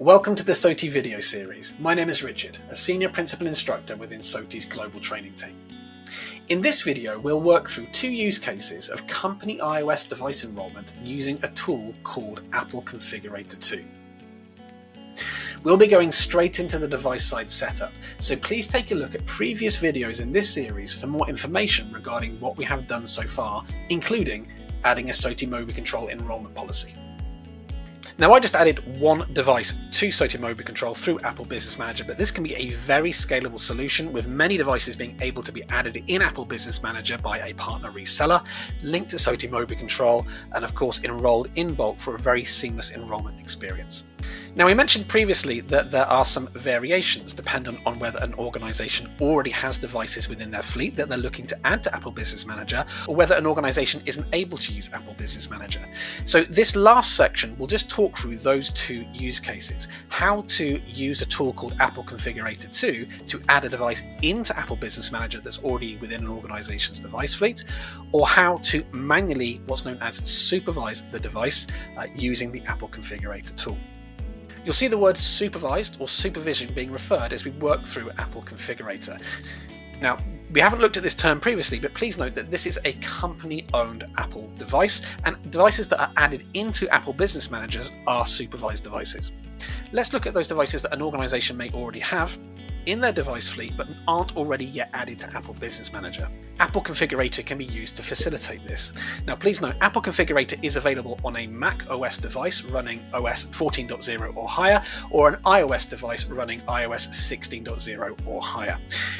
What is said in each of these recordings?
Welcome to the SOTI video series. My name is Richard, a Senior Principal Instructor within SOTI's global training team. In this video, we'll work through two use cases of company iOS device enrollment using a tool called Apple Configurator 2. We'll be going straight into the device side setup, so please take a look at previous videos in this series for more information regarding what we have done so far, including adding a SOTI MobiControl enrollment policy. Now I just added one device to SOTI MobiControl through Apple Business Manager, but this can be a very scalable solution with many devices being able to be added in Apple Business Manager by a partner reseller, linked to SOTI MobiControl, and of course enrolled in bulk for a very seamless enrollment experience. Now, we mentioned previously that there are some variations dependent on whether an organization already has devices within their fleet that they're looking to add to Apple Business Manager, or whether an organization isn't able to use Apple Business Manager. So, this last section will just talk through those two use cases how to use a tool called Apple Configurator 2 to add a device into Apple Business Manager that's already within an organization's device fleet, or how to manually what's known as supervise the device uh, using the Apple Configurator tool. You'll see the word supervised or supervision being referred as we work through Apple Configurator. Now, we haven't looked at this term previously, but please note that this is a company owned Apple device, and devices that are added into Apple Business Managers are supervised devices. Let's look at those devices that an organization may already have in their device fleet but aren't already yet added to Apple Business Manager. Apple Configurator can be used to facilitate this. Now please note Apple Configurator is available on a Mac OS device running OS 14.0 or higher or an iOS device running iOS 16.0 or higher.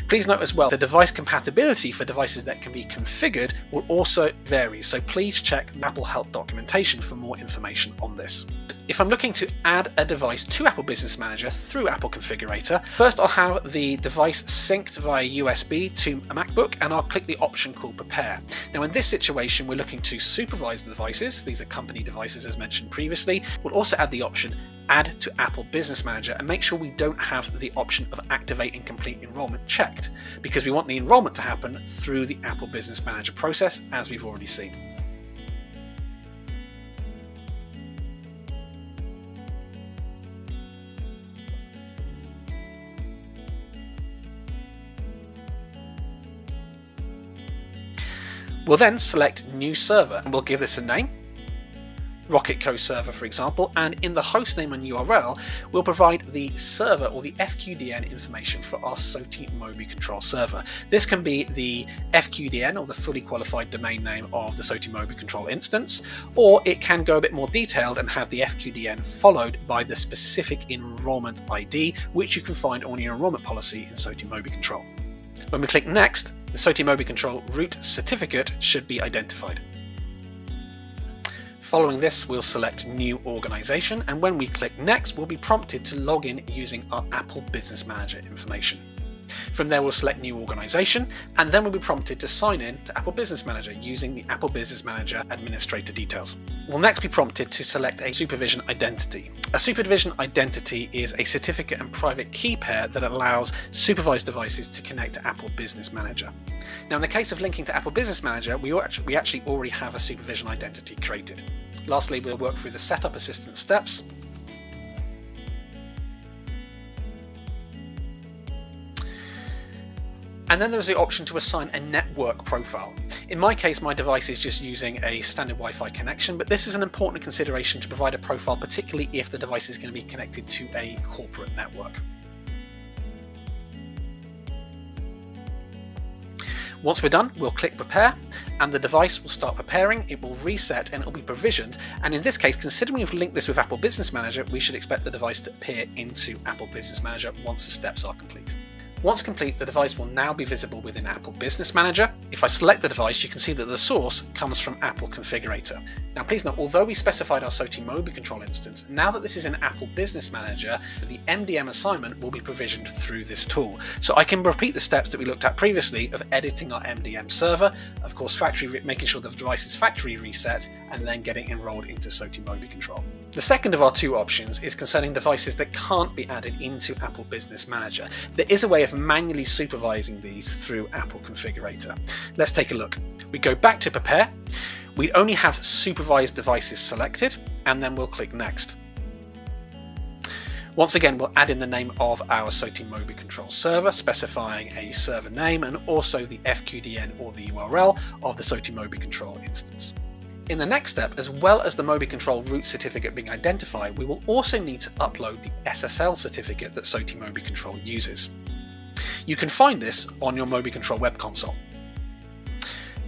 Please note as well the device compatibility for devices that can be configured will also vary so please check Apple Help documentation for more information on this. If I'm looking to add a device to Apple Business Manager through Apple Configurator, first I'll have the device synced via USB to a MacBook and I'll click the option called Prepare. Now in this situation we're looking to supervise the devices, these are company devices as mentioned previously. We'll also add the option Add to Apple Business Manager and make sure we don't have the option of Activate and Complete Enrollment checked because we want the enrollment to happen through the Apple Business Manager process as we've already seen. We'll then select New Server and we'll give this a name, RocketCo server for example, and in the hostname and URL, we'll provide the server or the FQDN information for our SOTI MobiControl server. This can be the FQDN or the fully qualified domain name of the SOTI MobiControl instance, or it can go a bit more detailed and have the FQDN followed by the specific enrollment ID, which you can find on your enrollment policy in SOTI MobiControl. When we click Next, the SOTI MobiControl root certificate should be identified. Following this, we'll select New Organization, and when we click Next, we'll be prompted to log in using our Apple Business Manager information. From there, we'll select New Organization, and then we'll be prompted to sign in to Apple Business Manager using the Apple Business Manager administrator details. We'll next be prompted to select a supervision identity. A supervision identity is a certificate and private key pair that allows supervised devices to connect to Apple Business Manager. Now, in the case of linking to Apple Business Manager, we actually already have a supervision identity created. Lastly, we'll work through the setup assistance steps And then there's the option to assign a network profile. In my case, my device is just using a standard Wi-Fi connection, but this is an important consideration to provide a profile, particularly if the device is going to be connected to a corporate network. Once we're done, we'll click prepare and the device will start preparing, it will reset and it will be provisioned. And in this case, considering we've linked this with Apple Business Manager, we should expect the device to appear into Apple Business Manager once the steps are complete. Once complete, the device will now be visible within Apple Business Manager. If I select the device, you can see that the source comes from Apple Configurator. Now please note, although we specified our SOTI MobiControl instance, now that this is in Apple Business Manager, the MDM assignment will be provisioned through this tool. So I can repeat the steps that we looked at previously of editing our MDM server, of course factory making sure the device is factory reset, and then getting enrolled into SOTI MobiControl. The second of our two options is concerning devices that can't be added into Apple Business Manager. There is a way of manually supervising these through Apple Configurator. Let's take a look. We go back to Prepare, we only have supervised devices selected, and then we'll click Next. Once again, we'll add in the name of our SOTI MobiControl server, specifying a server name and also the FQDN or the URL of the SOTI MobiControl instance. In the next step, as well as the MobiControl root certificate being identified, we will also need to upload the SSL certificate that SOTI MobiControl uses. You can find this on your MobiControl web console.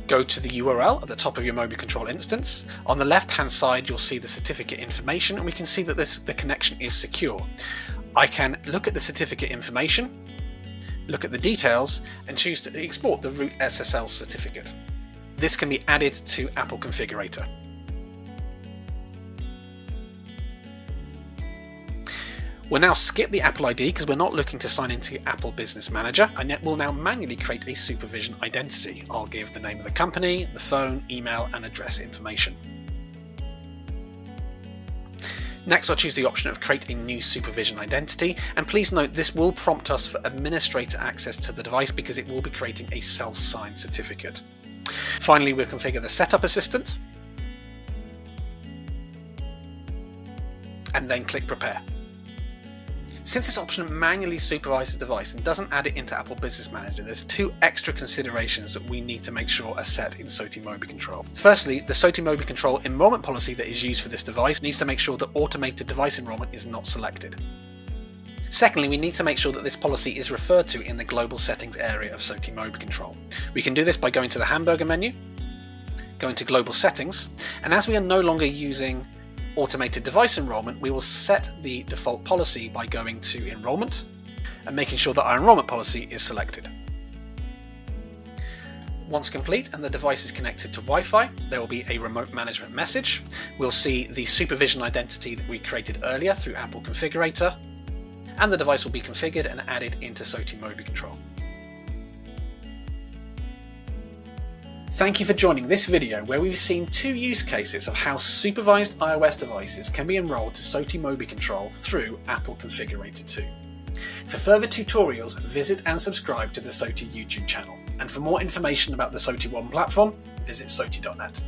Go to the URL at the top of your MobiControl instance. On the left hand side you'll see the certificate information and we can see that this, the connection is secure. I can look at the certificate information, look at the details and choose to export the root SSL certificate. This can be added to Apple Configurator. We'll now skip the Apple ID because we're not looking to sign into Apple Business Manager, and we'll now manually create a supervision identity. I'll give the name of the company, the phone, email, and address information. Next, I'll choose the option of create a new supervision identity, and please note this will prompt us for administrator access to the device because it will be creating a self-signed certificate. Finally, we'll configure the setup assistant, and then click prepare. Since this option manually supervises the device and doesn't add it into Apple Business Manager, there's two extra considerations that we need to make sure are set in SOTI MobiControl. Firstly, the SOTI MobiControl enrollment policy that is used for this device needs to make sure that automated device enrollment is not selected. Secondly, we need to make sure that this policy is referred to in the global settings area of SOTI MobiControl. We can do this by going to the hamburger menu, going to global settings, and as we are no longer using automated device enrollment, we will set the default policy by going to enrollment and making sure that our enrollment policy is selected. Once complete and the device is connected to Wi-Fi, there will be a remote management message. We'll see the supervision identity that we created earlier through Apple Configurator, and the device will be configured and added into SOTI MobiControl. Thank you for joining this video where we've seen two use cases of how supervised iOS devices can be enrolled to SOTI MobiControl through Apple Configurator 2. For further tutorials, visit and subscribe to the SOTI YouTube channel. And for more information about the SOTI One platform, visit SOTI.net.